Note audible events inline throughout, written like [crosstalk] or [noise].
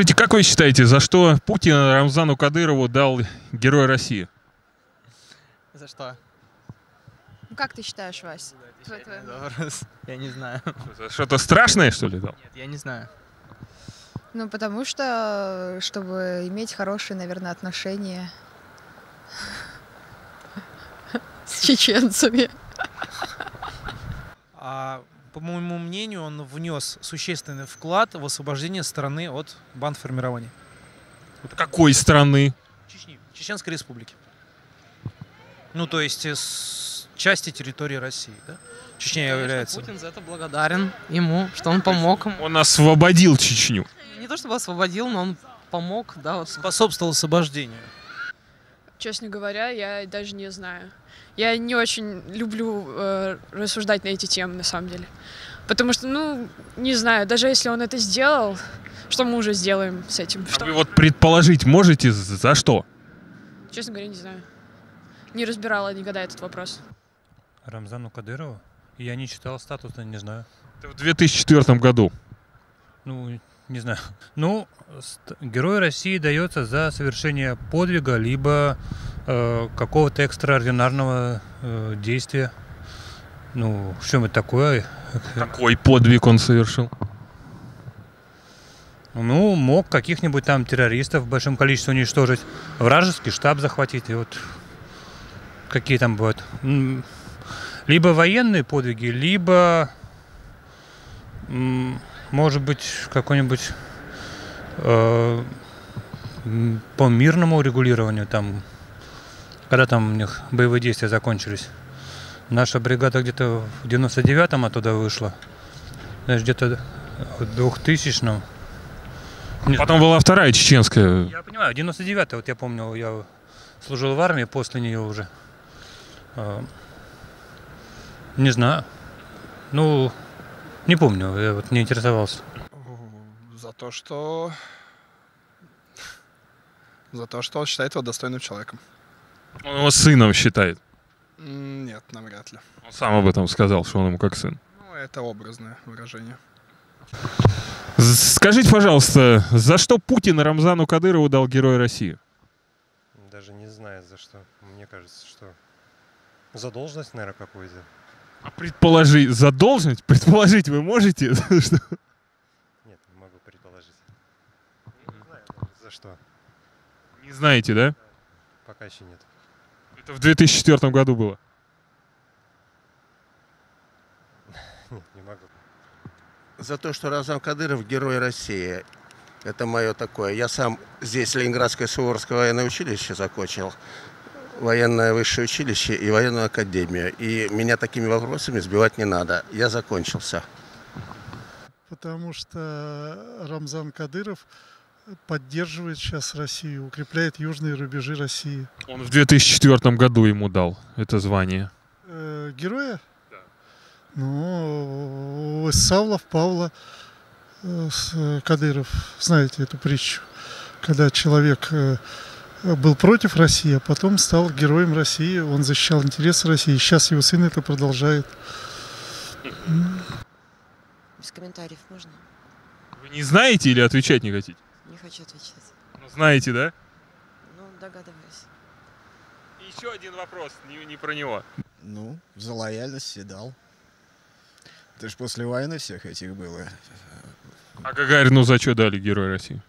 Скажите, как вы считаете, за что Путин Рамзану Кадырову дал Герой России? За что? Ну, как ты считаешь, Вась? Твой- твой- Вопрос. Я не знаю. Что-то страшное, что ли, дал? Нет, я не знаю. Ну, потому что, чтобы иметь хорошие, наверное, отношения [laughs] с чеченцами. А, по моему мнению, он внес существенный вклад в освобождение страны от бандформирований. Вот Какой страны? Чечни, Чеченской республики. Ну, то есть э, с части территории России, да? Чечня Конечно, является. Путин за это благодарен ему, что он помог ему. Он освободил Чечню. Не то чтобы освободил, но он помог, да, вот. Способствовал освобождению. Честно говоря, я даже не знаю. Я не очень люблю э, рассуждать на эти темы, на самом деле. Потому что, ну, не знаю, даже если он это сделал, что мы уже сделаем с этим? А Что? вы вот предположить можете, за что? Честно говоря, не знаю. Не разбирала никогда этот вопрос. Рамзану Кадырову? Я не читал статуса, не знаю. Это в 2004 году. Ну, не знаю. Ну, Герой России дается за совершение подвига, либо э, какого-то экстраординарного э, действия. Ну, что это такое? Какой подвиг он совершил? Ну, мог каких-нибудь там террористов в большом количестве уничтожить, вражеский штаб захватить, и вот какие там бывают. Либо военные подвиги, либо, может быть, какой-нибудь э, по мирному урегулированию, там, когда там у них боевые действия закончились. Наша бригада где-то в 99-м оттуда вышла, значит, где-то в 2000-м. Не Потом была вторая чеченская. я понимаю, 99-й, вот я помню, я служил в армии после нее уже. А, Не знаю. Ну, не помню, я вот не интересовался. За то, что... За то, что он считает его достойным человеком. Он его сыном считает. Нет, навряд ли. Он сам об этом сказал, что он ему как сын. Ну, это образное выражение. Скажите, пожалуйста, за что Путин Рамзану Кадырову дал Герой России? Даже не знаю за что. Мне кажется, что за должность, наверное, какую-то. А предположить, за должность? Предположить вы можете? [laughs] Нет, не могу предположить. Не знаю за что. Не знаете, да? Пока еще нет. Это в 2004 году было. [laughs] Нет, не могу. за то, что Рамзан Кадыров герой России. Это мое такое. Я сам здесь Ленинградское Суворовское военное училище закончил, военное высшее училище и военную академию. И меня такими вопросами сбивать не надо. Я закончился. Потому что Рамзан Кадыров поддерживает сейчас Россию, укрепляет южные рубежи России. Он в 2004 году ему дал это звание. Э, героя? Ну, из Савлов Павла э, э, Кадыров. Знаете эту притчу? Когда человек э, был против России, а потом стал героем России. Он защищал интересы России. Сейчас его сын это продолжает. Без комментариев можно? Вы не знаете или отвечать не хотите? Не хочу отвечать. Ну, знаете, да? Ну, догадываюсь. Еще один вопрос, не, не про него. Ну, за лояльность и дал. Это ж после войны всех этих было. А Гагарину за что дали Герой России?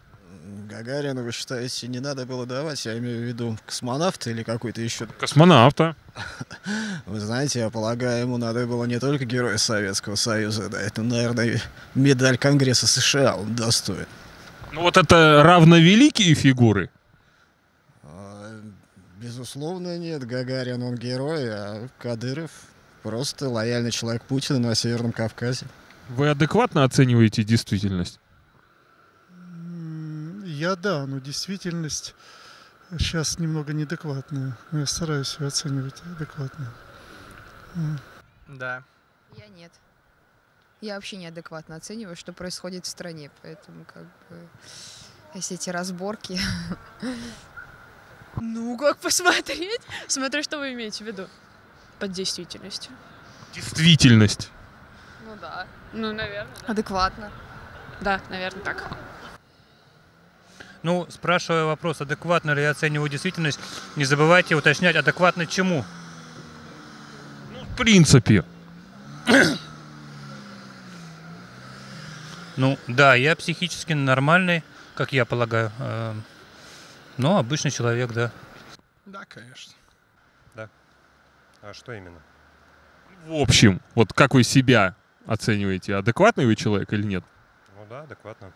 Гагарину, вы считаете, не надо было давать? Я имею в виду космонавта или какой-то еще... Космонавта. [laughs] Вы знаете, я полагаю, ему надо было не только Героя Советского Союза, да, это, наверное, медаль Конгресса США он достоин. Ну вот это равновеликие фигуры. А, Безусловно, нет. Гагарин, он герой, а Кадыров просто лояльный человек Путина на Северном Кавказе. Вы адекватно оцениваете действительность? Я да, но действительность сейчас немного неадекватная. Но я стараюсь ее оценивать адекватно. Да. Я нет. Я вообще неадекватно оцениваю, что происходит в стране. Поэтому как бы если эти разборки... [laughs] Ну, как посмотреть? Смотря что вы имеете в виду. Под действительностью. Действительность. Ну да. Ну, наверное. Адекватно. Да, наверное, так. Ну, спрашивая вопрос, адекватно ли я оцениваю действительность, не забывайте уточнять, адекватно чему. В принципе. [coughs] Ну, да, я психически нормальный, как я полагаю. э, Но обычный человек, да. Да, конечно. Да. А что именно? В общем, вот как вы себя оцениваете? Адекватный вы человек или нет? Ну да, адекватно.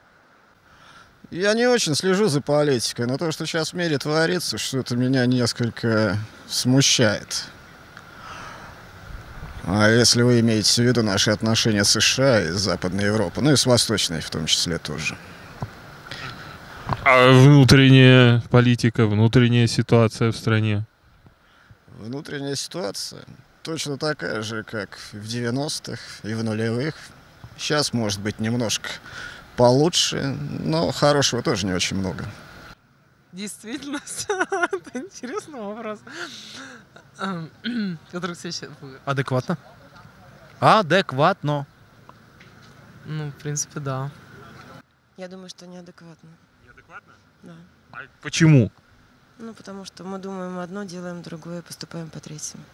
Я не очень слежу за политикой, но то, что сейчас в мире творится, что-то меня несколько смущает. А если вы имеете в виду наши отношения с США и с Западной Европой, ну и с Восточной в том числе тоже. А внутренняя политика, внутренняя ситуация в стране? Внутренняя ситуация точно такая же, как в 90-х и в нулевых. Сейчас, может быть, немножко получше, но хорошего тоже не очень много. Действительность. [laughs] Это интересный вопрос. Эм, [clears throat] Который, кстати, вы- Адекватно. Адекватно. ну, в принципе, да. Я думаю, что неадекватно. Неадекватно? Да. Почему? Ну, потому что мы думаем одно, делаем другое, поступаем по третьему.